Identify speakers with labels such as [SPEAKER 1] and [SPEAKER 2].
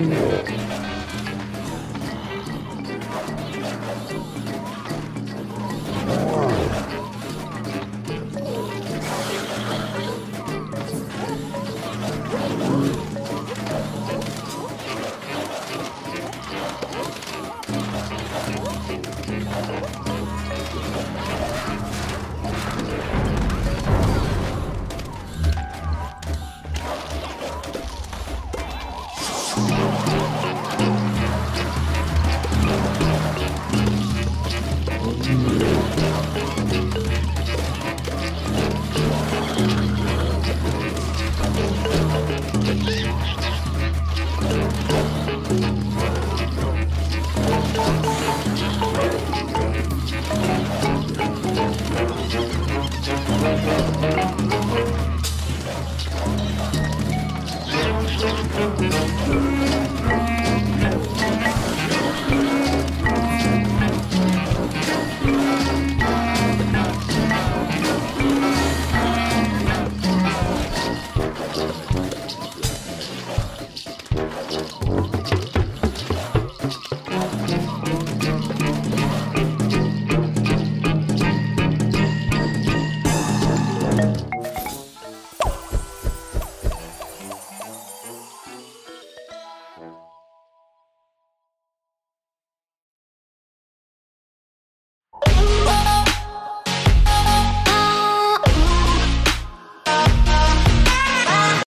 [SPEAKER 1] music. Thank